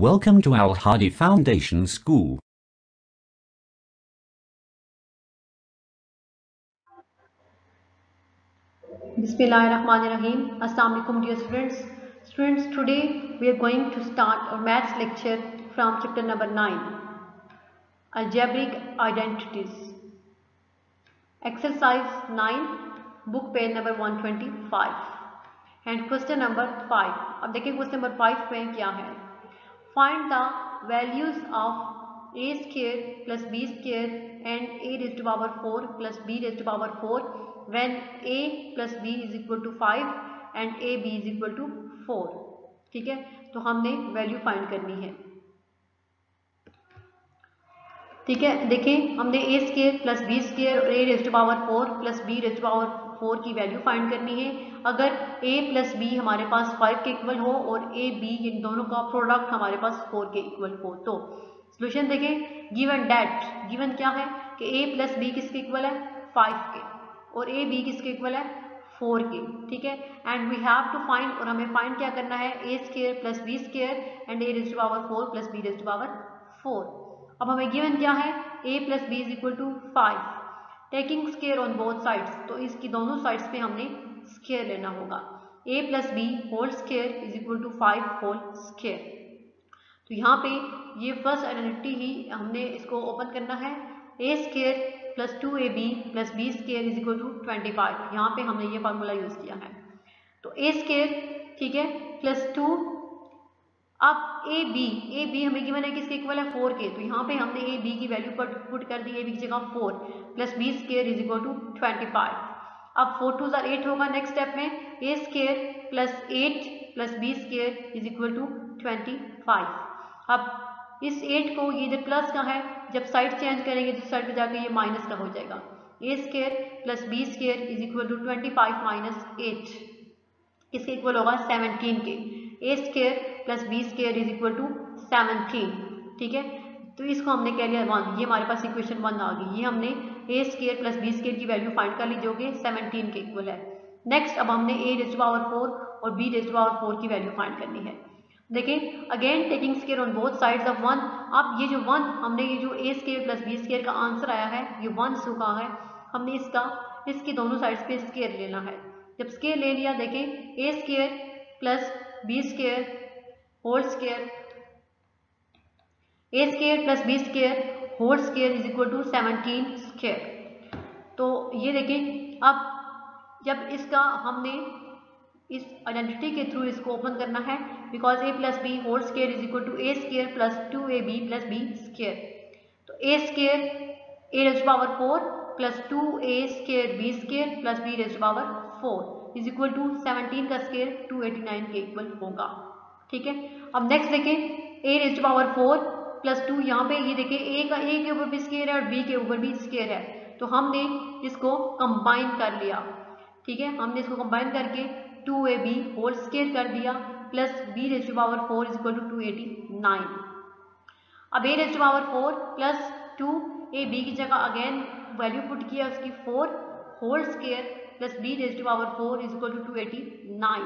Welcome to Al Hadi Foundation School. Bismillahirrahmanirrahim. Assalamualaikum dear students. Students, today we are going to start our maths lecture from chapter number 9. Algebraic Identities. Exercise 9, book page number 125. And question number 5. अब देखिए question number 5 में क्या है Find the values of a square plus b square and a raised to power 4 plus b raised to power 4 when a plus b is equal to 5 and a b is equal to 4 ठीक है तो हमने value find करनी है ठीक है देखें हमने a square plus b square और a raised power four plus b raised power four की वैल्यू फाइंड करनी है। अगर ए प्लस बी हमारे पास फाइव के इक्वल हो और ए बी इन दोनों का प्रोडक्ट हमारे पास फोर के इक्वल हो तो सोल्यूशन देखें। गिवन डैट गिवन क्या है? कि ए प्लस बी किसके इक्वल है? फाइव के। और ए बी किसके इक्वल है? फोर के। ठीक है? And we have to find और हमें फाइंड क्या करना है? A square plus b square and a raised power four plus b raised power four अब हमें गिवन क्या है? A plus b is equal to five taking square on both sides तो इसकी दोनों साइड्स पे हमने स्केयर लेना होगा। A plus b whole square is equal to five whole square तो यहाँ पे ये फ़र्स्ट आइडेंटिटी ही हमने इसको ओपन करना है। A square plus two a b plus b square is equal to twenty five यहाँ पे हमने ये फार्मूला यूज़ किया है। तो ए स्केयर ठीक है प्लस टू अब ए बी ए बी हमें गिवन है किसके इक्वल है? फोर के। तो यहाँ पे हमने ए बी की वैल्यू पर पुट कर दी ए बी की जगह four plus b square is equal to twenty five अब फोर टू जार एट होगा नेक्स्ट स्टेप में। A square plus eight plus b square is equal to twenty five अब इस एट को ये जब प्लस का है, जब साइड चेंज करेंगे तो साइड पे जाकर ये माइनस का हो जाएगा। A square plus b square is equal to twenty five minus eight इसके इक्वल होगा? सेवनटीन के। A square plus b square is equal to seventeen ठीक है? तो इसको हमने कह लिया वन ये हमारे पास इक्वेशन वन आ गई। ये हमने a square plus b square की वैल्यू फाइंड कर ली, जो कि सेवनटीन के इक्वल है। नेक्स्ट अब हमने ए रेस्ट पावर फोर और बी रेस्ट पावर फोर की वैल्यू फाइंड करनी है। देखें again taking square on both sides of one अब ये जो वन हमने ये जो a square plus b square का आंसर आया है, ये वन सुखा है। हमने इसका, इसकी दोनों साइड्स पे स्केयर लेना है। जब स्केयर ले लिया, देखें a square plus b square whole square a square plus b square whole square is equal to seventeen square तो ये देखें, अब जब इसका हमने इस आइडेंटिटी के थ्रू इसको ओपन करना है because a plus b whole square is equal to a square plus two a b plus b square तो a square a raise power four plus two a square b square plus b raise power four is equal to seventeen का square two eighty nine के equal होगा। ठीक है? अब next देखें a raise to power four plus two यहाँ पे ये देखें ए का ए के ऊपर भी स्केयर है और बी के ऊपर भी स्केयर है। तो हमने इसको कंबाइन कर लिया। ठीक है? हमने इसको कंबाइन करके two a b whole square कर दिया plus b raise to power four is equal to two eighty nine अब a raise to power four plus two a b की जगह अगेन वैल्यू पुट किया उसकी four whole square plus b raise to power four is equal to two eighty nine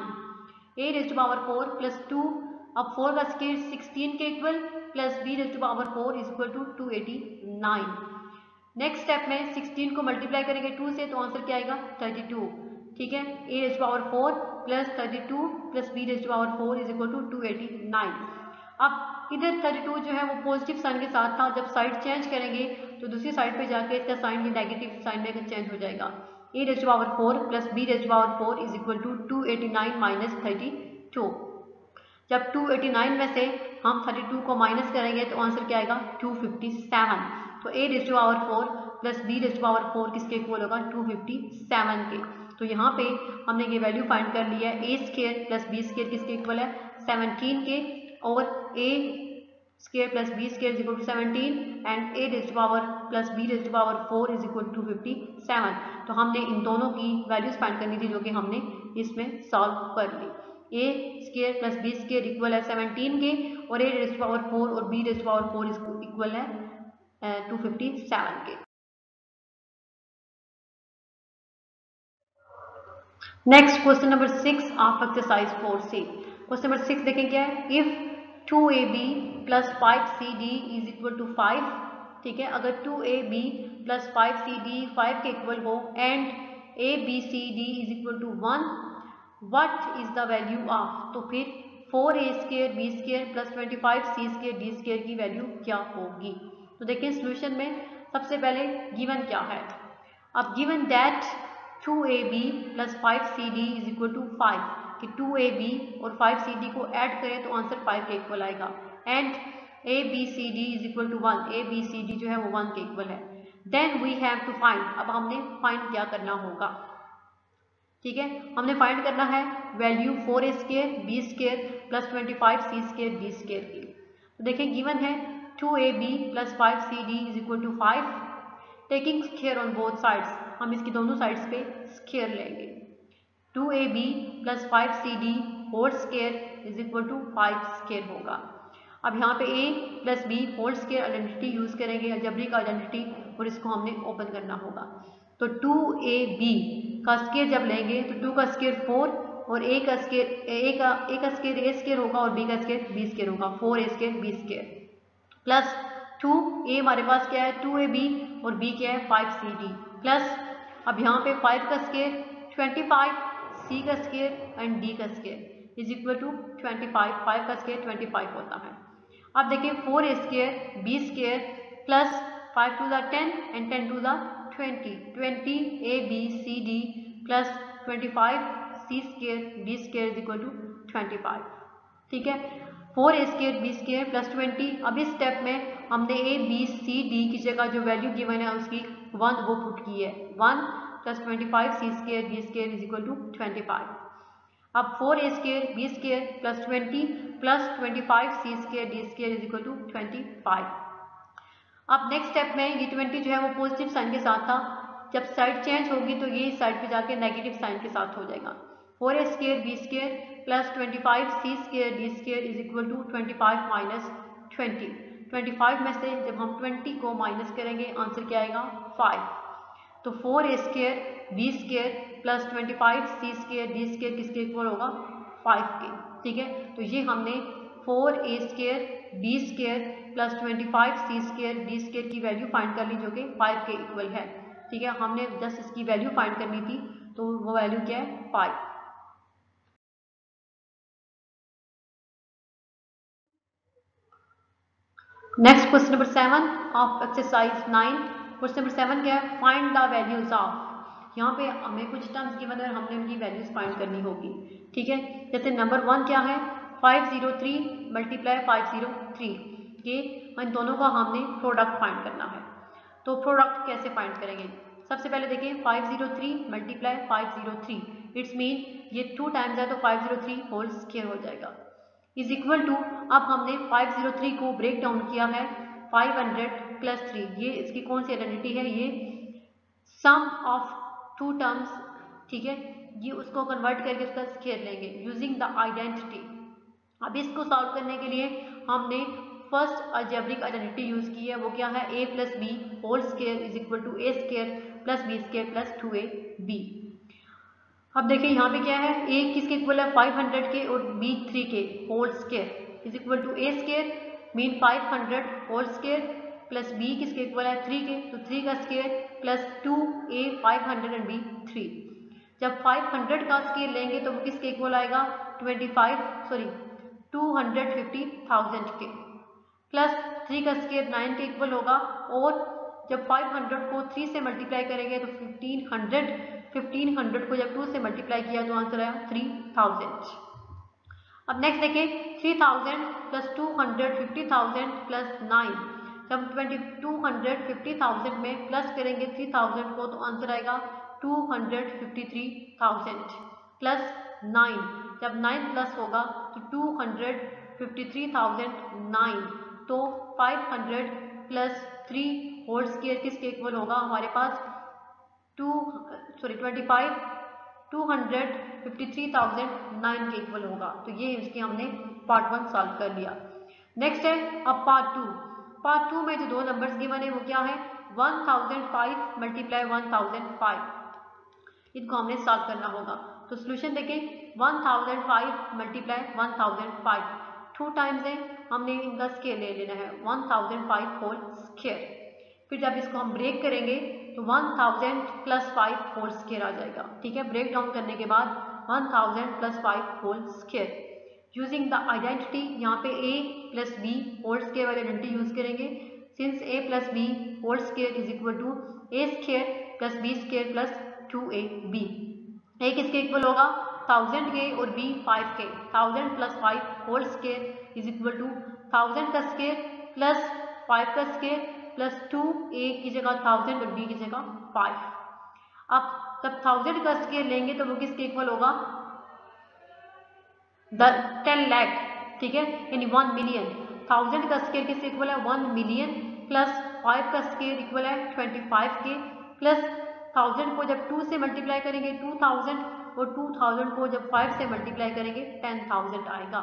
a raise to power four plus two अब four का square sixteen के equal plus b raise to power four is equal to two eighty nine next step में sixteen को multiply करेंगे two से तो answer क्या आएगा? थर्टी टू ठीक है? A raise power four plus thirty two plus b raise power four is equal to two eighty nine अब इधर थर्टी टू जो है वो पॉजिटिव साइन के साथ था। जब साइड चेंज करेंगे तो दूसरी साइड पे जाके इसका साइन ये नेगेटिव साइन में चेंज हो जाएगा। A raise power four plus b raise power four is equal to two eighty nine minus thirty two जब टू एटी नाइन में से हम थर्टी टू को माइनस करेंगे तो आंसर क्या आएगा? टू फिफ्टी सेवन तो a raise power four plus b raise power four किसके इक्वल होगा? टू फिफ्टी सेवन के. तो यहाँ पे हमने ये वैल्यू फाइंड कर लिया है. A square plus b square किसके इक्वल है? सेवनटीन के. और a square plus b square is equal to seventeen and a raise power plus b raise power four is equal to fifty seven तो हमने इन दोनों की वैल्यूज़ फाइंड करनी थी जो कि हमने इसमें सॉल्व कर ली। A square plus b square equal है सेवनटीन के और ए रेज पावर फोर और b raise power four equal है टू फिफ्टी सेवन के। Next question number six of exercise four C. Question number six देखें क्या है? If two a b plus five c d is equal to five ठीक है? अगर two a b plus five c d five के equal हो and a b c d is equal to one what is the value of तो फिर four a square b square plus twenty five c square d square की value क्या होगी? तो देखिए solution में सबसे पहले गिवन क्या है? अब given that two a b plus five c d is equal to five कि टू ए बी और फाइव सी डी को ऐड करें तो आंसर फाइव के इक्वल आएगा. And a b c d is equal to one a b c d जो है वो वन के इक्वल है. Then we have to find अब हमने फाइंड क्या करना होगा? ठीक है? हमने फाइंड करना है value four a square b square plus twenty five c square d square की तो देखिए गिवन है two a b plus five c d is equal to five taking square on both sides हम इसकी दोनों sides पे square लेंगे. Two a b plus five c d four square is equal to five square होगा. अब यहाँ पे a plus b whole square identity use करेंगे अलजबरिक आइडेंटिटी और इसको हमने ओपन करना होगा। तो टू ए बी का स्केयर जब लेंगे तो टू का स्केयर फोर और ए का स्केयर ए का ए का स्केयर ए स्केयर होगा और बी का स्केयर बी स्केयर होगा। Four a square b square plus two a हमारे पास क्या है? टू ए बी और बी क्या है? फाइव सी डी प्लस अब यहाँ पे फाइव का स्केयर ट्वेंटी फाइव सी का स्केयर एंड डी का square is equal to twenty five five का स्केयर ट्वेंटी फाइव होता है। अब देखिए four square b square plus five to the ten and ten to the twenty twenty a b c d plus twenty five c square d square is equal to twenty five ठीक है? Four a square b square plus twenty अब इस step में हमने A B C D की जगह जो value given है उसकी वन वो पुट की है. One plus twenty five c square d square is equal to twenty five अब four a square b square plus twenty plus twenty five c square d square is equal to twenty five अब next step में ये twenty जो है वो positive sign के साथ था। जब साइड चेंज होगी तो ये साइड पे जाके नेगेटिव साइन के साथ हो जाएगा। Four a square b square plus twenty five c square d square is equal to twenty five minus twenty twenty five में से जब हम ट्वेंटी को माइनस करेंगे आंसर क्या आएगा? फाइव तो four a square b square plus twenty five c square d square किसके इक्वल होगा? फाइव के। ठीक है? तो ये हमने four a square b square plus twenty five c square d square की वैल्यू फाइंड कर ली जो कि फाइव के इक्वल है। ठीक है? हमने जस्ट इसकी वैल्यू फाइंड करनी थी तो वो वैल्यू क्या है? Five next question number seven of exercise nine question number seven क्या है? फाइंड द वैल्यूज़ ऑफ़ यहाँ पे हमें कुछ टर्म्स की मदद हमने उनकी वैल्यूज़ फाइंड करनी होगी, ठीक है? जैसे नंबर वन क्या है? Five zero three multiply five zero three ये इन दोनों का हमने प्रोडक्ट फाइंड करना है। तो प्रोडक्ट कैसे फाइंड करेंगे? सबसे पहले देखें five zero three multiply five zero three it's mean ये टू टाइम्स है तो five zero three whole square हो जाएगा। इज़ इक्वल टू, अब हमने फाइव ज़ीरो थ्री को ब्रेक डाउन किया है फाइव हंड्रेड प्लस थ्री ये इसकी कौन सी आइडेंटिटी है? ये सम ऑफ़ टू टर्म्स ठीक है? ये उसको कन्वर्ट करके उसका स्केयर लेंगे यूजिंग द आइडेंटिटी अब इसको सॉल्व करने के लिए हमने फ़र्स्ट अल्जेब्रिक आइडेंटिटी यूज़ की है। वो क्या है? A plus B whole square is equal to A square plus B square plus two A B अब देखिए यहाँ पे क्या है? ए किसके इक्वल है? 500 के और बी थ्री के whole square is equal to A square mean 500 whole square plus B किसके इक्वल है? थ्री के। तो थ्री का square plus two A five hundred and B three जब फाइव हंड्रेड का स्केयर लेंगे तो वो किसके इक्वल आएगा? Twenty five sorry two hundred fifty thousand के। प्लस थ्री का स्केयर नाइन के इक्वल होगा और जब 500 को 3 से मल्टीप्लाई करेंगे तो 1500 1500 को जब 2 से मल्टीप्लाई किया तो आंसर आया 3000 अब नेक्स्ट देखिए 3000 plus two hundred fifty thousand plus nine जब twenty two hundred fifty thousand में प्लस करेंगे थ्री थाउज़ेंड को तो आंसर आएगा two hundred fifty three thousand plus nine जब नाइन प्लस होगा तो two hundred fifty three thousand nine तो five hundred plus three whole square किसके इक्वल होगा? हमारे पास two sorry twenty five two hundred fifty three thousand nine के equal होगा। तो ये इसके हमने पार्ट वन सॉल्व कर लिया। नेक्स्ट है, अब पार्ट टू पार्ट टू में जो दो नंबर्स गिवन है, वो क्या है? One thousand five multiply one इनको हमने सॉल्व करना होगा। तो सोल्यूशन देखें। One thousand five multiply one thousand five two times है, हमने इनका स्केयर ले लेना है। One thousand five whole square फिर जब इसको हम ब्रेक करेंगे तो one thousand plus five whole square आ जाएगा। ठीक है? ब्रेक डाउन करने के बाद one thousand plus five whole square using the identity यहाँ पे A plus B whole square वाली आइडेंटिटी यूज़ करेंगे। Since A plus B whole square is equal to A square plus B square plus two A B A किसके equal होगा? Thousand के और B five के thousand plus five whole square is equal to thousand का square plus five का square plus two ए की जगह thousand और बी की जगह फाइव अब जब थाउज़ेंड का स्केयर लेंगे तो वो किसके इक्वल होगा? टेन लैख ठीक है? यानी वन मिलियन थाउज़ेंड का स्केयर किसके इक्वल है? वन मिलियन प्लस फाइव का स्केयर इक्वल है ट्वेंटी फाइव के. प्लस थाउज़ेंड को जब टू से मल्टीप्लाई करेंगे टू थाउज़ेंड और टू थाउज़ेंड को जब फाइव से मल्टीप्लाई करेंगे टेन थाउज़ेंड आएगा.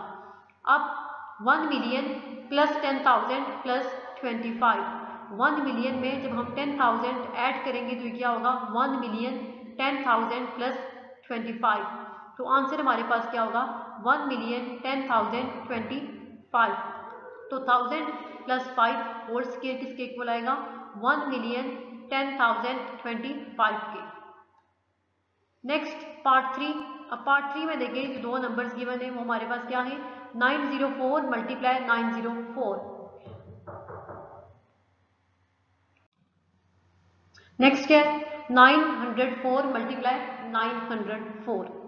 अब one million plus ten thousand plus twenty five one million में जब हम टेन थाउज़ेंड ऐड करेंगे तो क्या होगा? One million ten thousand plus twenty five तो आंसर हमारे पास क्या होगा? One million ten thousand twenty five तो thousand plus five whole square किसके इक्वल आएगा? One million ten thousand twenty five के। नेक्स्ट पार्ट थ्री अब पार्ट थ्री में देखिए जो दो नंबर्स गिवन है, वो हमारे पास क्या है? Nine zero four multiply nine zero four next क्या है? Nine hundred four multiply nine hundred four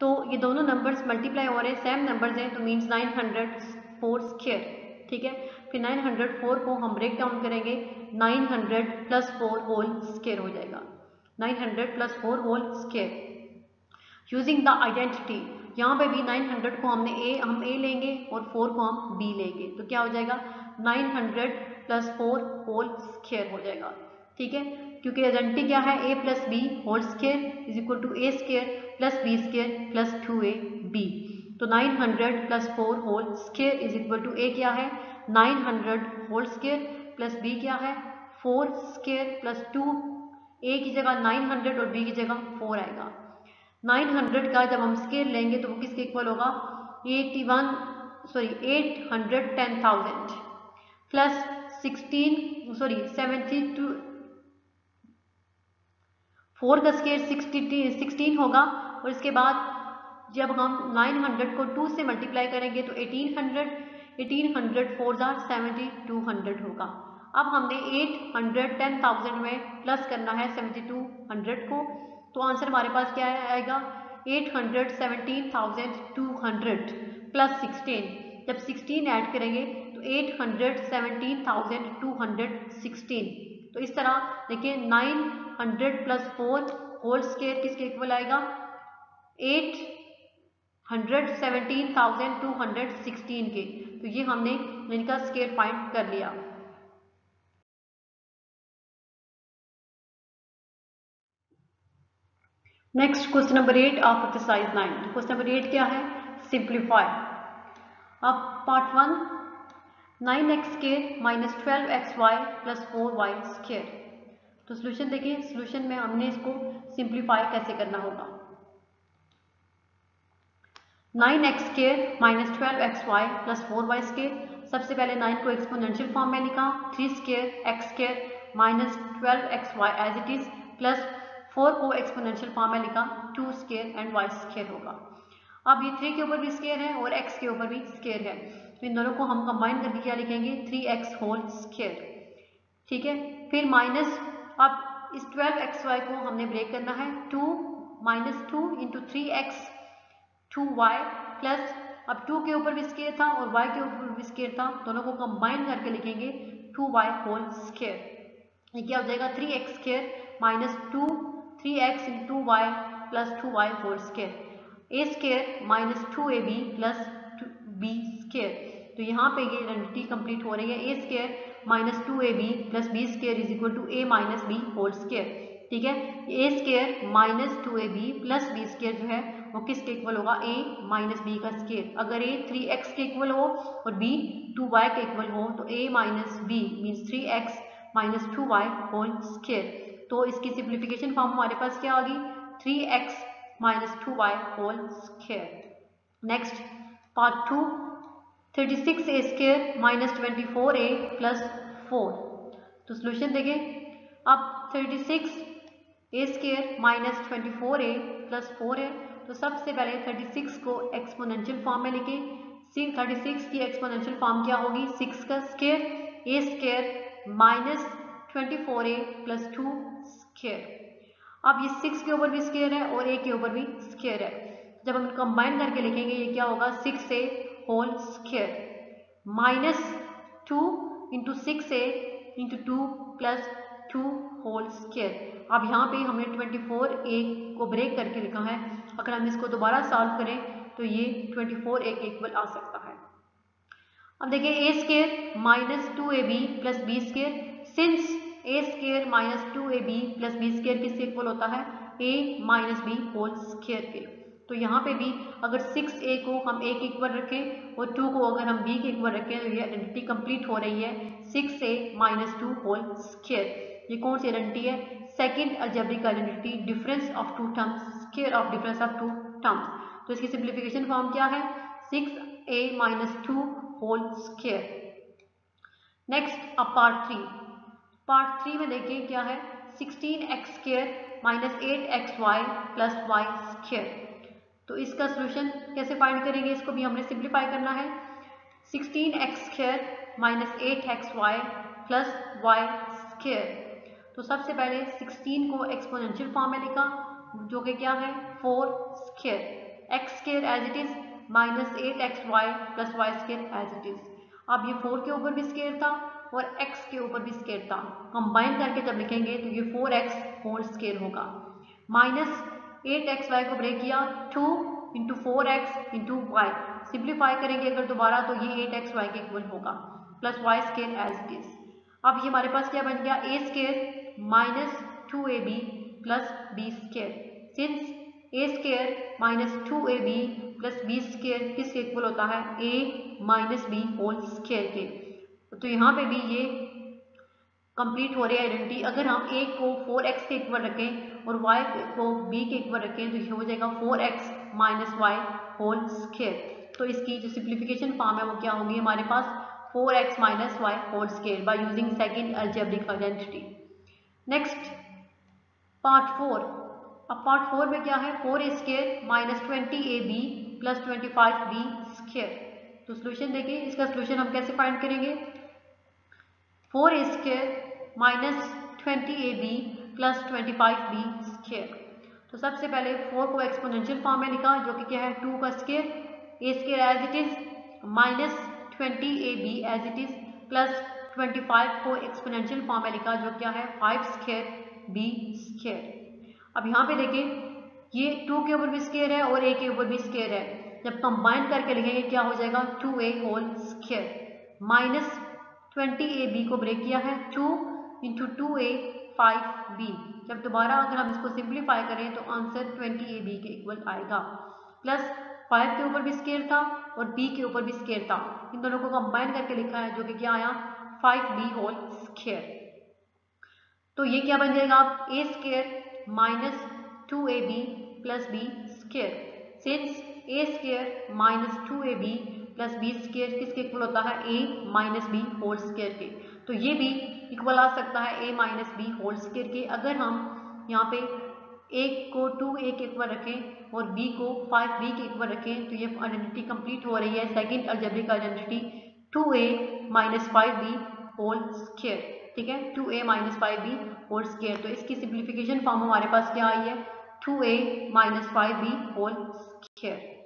तो ये दोनों नंबर्स मल्टीप्लाई हो रहे हैं। सेम नंबर्स हैं तो means nine hundred four square ठीक है? फिर नाइन हंड्रेड फोर को हम ब्रेक डाउन करेंगे। Nine hundred plus four whole square हो जाएगा। Nine hundred plus four whole square using the identity यहाँ पे भी 900 को हमने ए हम ए लेंगे और 4 को हम बी लेंगे। तो क्या हो जाएगा? 900 प्लस फोर होल स्केयर हो जाएगा। ठीक है? क्योंकि आइडेंटिटी क्या है? A plus B whole square is equal to A square plus B square plus two A B तो 900 plus four whole square is equal to A क्या है? 900 होल स्केयर प्लस बी क्या है? Four square plus two A की जगह 900 और B की जगह फोर आएगा। 900 का जब हम स्केयर लेंगे तो वो किसके इक्वल होगा? 81 सॉरी 810,000 प्लस 16 सॉरी 72 फोर का स्केयर 60 16 होगा और इसके बाद जब हम 900 को 2 से मल्टीप्लाई करेंगे तो 1800 1800 फोर जार सेवेंटी टू हंड्रेड होगा। अब हमने 810,000 में प्लस करना है 7200 को तो आंसर हमारे पास क्या आएगा? 817,200 प्लस 16 जब 16 ऐड करेंगे तो 817,216 तो इस तरह देखिए 900 प्लस फोर होल स्केयर किसके इक्वल आएगा? 817,216 के। तो ये हमने इनका स्केयर फाइंड कर लिया। Next question number eight of exercise nine question number eight क्या है? सिंप्लीफाई अब part one nine X square minus twelve X Y plus four Y square तो सोल्यूशन देखिए सोल्यूशन में हमने इसको सिंप्लीफाई कैसे करना होगा? Nine X square minus twelve X Y plus four Y square सबसे पहले नाइन को एक्सपोनेंशियल फॉर्म में लिखा। Three square X square minus twelve X Y as it is plus four को एक्सपोनेंशियल फॉर्म में लिखा। Two square and Y square होगा। अब ये थ्री के ऊपर भी स्केयर है और एक्स के ऊपर भी स्केयर है। तो इन दोनों को हम कंबाइन करके क्या लिखेंगे? थ्री एक्स होल स्केयर ठीक है? फिर माइनस अब इस ट्वेल्व एक्स वाई को हमने ब्रेक करना है। Two minus two into three X two Y plus अब टू के ऊपर भी स्केयर था और वाई के ऊपर भी स्केयर था। दोनों को कंबाइन करके लिखेंगे टू वाई होल स्केयर ये क्या हो जाएगा three X square minus two three X into Y plus two Y whole square A square minus two A B plus two B square तो यहाँ पे ये आइडेंटिटी कंप्लीट हो रही है। A square minus two A B plus B square is equal to A minus B whole square ठीक है? A square minus two A B plus B square जो है, वो किसके इक्वल होगा? ए माइनस बी का स्केयर अगर ए three x के इक्वल हो और बी टू वाई के इक्वल हो तो A minus B means three X minus two Y whole square तो इसकी सिंप्लीफिकेशन फॉर्म हमारे पास क्या होगी three X minus two Y whole square next part two thirty six A square minus twenty four A plus four. तो solution देखें। अब thirty six A square minus twenty four A plus four है। तो सबसे पहले thirty six को exponential form में लिखें। थर्टी सिक्स की एक्सपोनेंशियल फॉर्म क्या होगी? सिक्स का square A square minus twenty four A plus two square अब ये सिक्स के ऊपर भी स्केयर है और ए के ऊपर भी स्केयर है। जब हम कंबाइन करके लिखेंगे, ये क्या होगा? Six A whole square minus two into six A into two plus two whole square अब यहाँ पे हमने ट्वेंटी फोर ए को ब्रेक करके लिखा है। अगर हम इसको दोबारा सॉल्व करें तो ये ट्वेंटी फोर ए इक्वल आ सकता है। अब देखिए A square minus two A B plus B square since A square minus two A B plus B square किससे इक्वल होता है? A minus B whole square के तो यहाँ पे भी अगर सिक्स ए को हम ए के इक्वल रखें और टू को अगर हम बी के इक्वल रखें तो ये आइडेंटिटी कंप्लीट हो रही है six A minus two whole square ये कौन सी आइडेंटिटी है? Second algebraic identity difference of two terms square of difference of two terms तो इसकी सिंप्लीफिकेशन फॉर्म क्या है? Six A minus two whole square next अब पार्ट थ्री पार्ट थ्री में देखिए क्या है? Sixteen X square minus eight X Y plus Y square तो इसका सोल्यूशन कैसे फाइंड करेंगे? इसको भी हमने सिंप्लीफाई करना है। Sixteen X square minus eight X Y plus Y square तो सबसे पहले सिक्सटीन को एक्सपोनेंशियल फॉर्म में लिखा, जो कि क्या है? Four square X square as it is minus eight X Y plus Y square as it is अब ये फोर के ऊपर भी स्केयर था और एक्स के ऊपर भी स्केयर था। कंबाइन करके जब लिखेंगे तो ये फोर एक्स होल स्केयर होगा। माइनस एट एक्स वाई को ब्रेक किया two into four X into Y simplify करेंगे अगर दोबारा तो ये एट एक्स वाई के इक्वल होगा plus Y square as it is अब ये हमारे पास क्या बन गया? A square minus two A B plus B square since A square minus two A B plus B square किसके इक्वल होता है? A minus B whole square के. तो यहाँ पे भी ये कंप्लीट हो रही है आइडेंटिटी अगर हम ए को फोर एक्स के इक्वल रखें और वाई को बी के इक्वल रखें तो ये हो जाएगा four X minus Y whole square तो इसकी जो सिंप्लीफिकेशन फॉर्म है वो क्या होगी? हमारे पास four X minus Y whole square by using second algebraic identity next part four अब पार्ट फोर में क्या है? Four A square minus twenty A B plus twenty five B square तो सोल्यूशन देखिए इसका सोल्यूशन हम कैसे फाइंड करेंगे? Four A square minus twenty A B plus twenty five B square तो सबसे पहले फोर को एक्सपोनेंशियल फॉर्म में लिखा, जो कि क्या है? टू का square a square as it is minus twenty a b as it is plus twenty five को एक्सपोनेंशियल फॉर्म में लिखा, जो क्या है? फाइव स्केयर बी स्केयर अब यहाँ पे देखें, ये टू के ऊपर भी स्केयर है और ए के ऊपर भी स्केयर है। जब कंबाइन करके लिखेंगे, क्या हो जाएगा? Two a whole square minus twenty a b को ब्रेक किया है two into two a five b जब दोबारा अगर हम इसको सिंप्लीफाई करें तो आंसर ट्वेंटी ए बी के इक्वल आएगा। प्लस फाइव के ऊपर भी स्केयर था और बी के ऊपर भी स्केयर था। इन दोनों को कंबाइन करके लिखा है जो कि क्या आया? फाइव बी होल स्केयर तो ये क्या बन जाएगा? आप a square minus two a b plus b square since a square minus two a b plus b square किसके इक्वल होता है? A minus b whole square के। तो ये भी इक्वल आ सकता है a minus b whole square के। अगर हम यहाँ पे ए को टू ए के इक्वल रखें और बी को फाइव बी के इक्वल रखें तो ये आइडेंटिटी कंप्लीट हो रही है। Second algebraic identity two a minus five b whole square ठीक है? Two a minus five b whole square तो इसकी सिंप्लीफिकेशन फॉर्म हमारे पास क्या आई है? Two a minus five b whole square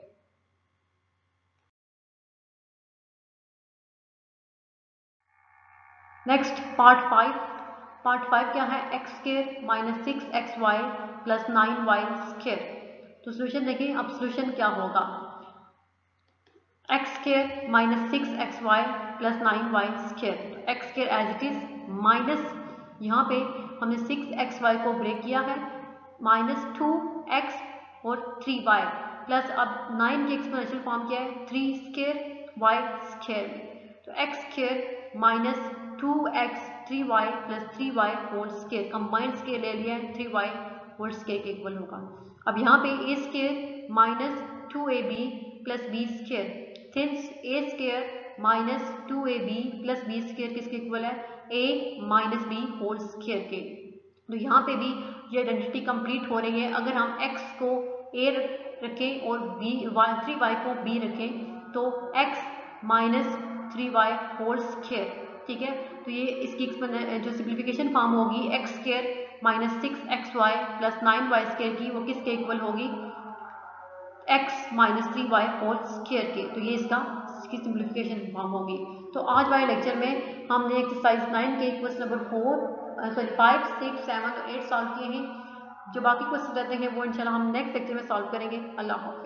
next part five part five क्या है? X square minus six x y plus nine y square तो सोल्यूशन देखिए अब सोल्यूशन क्या होगा? X square minus six x y plus nine y square x square as it is minus यहाँ पे हमने सिक्स एक्स वाई को break किया है माइनस टू एक्स और थ्री वाई प्लस अब नाइन की एक्सपोनेंशियल फॉर्म क्या है थ्री स्केयर वाई स्केयर तो x square minus two x three y plus three y whole square combined square ले लिया है थ्री वाई होल स्केयर के इक्वल होगा। अब यहाँ पे a square minus two a b plus b square since a square minus two a b plus b square किसके equal है? A minus b whole square के। तो यहाँ पे भी ये आइडेंटिटी कंप्लीट हो रही है। अगर हम x को a रखें और b थ्री वाई को b रखें तो x minus three y whole square ठीक है? तो ये इसकी जो सिंप्लीफिकेशन फॉर्म होगी x square minus six x y plus nine y square की, वो किसके इक्वल होगी? X minus three y whole square के। तो ये इसका, इसकी सिंप्लीफिकेशन फॉर्म होगी। तो आज वाले लेक्चर में हमने एक्सरसाइज नाइन के question number four sorry five six seven और एट सॉल्व किए हैं। जो बाकी क्वेश्चन रहते हैं, वो इंशाल्लाह हम नेक्स्ट लेक्चर में सॉल्व करेंगे। अल्लाह हाफ़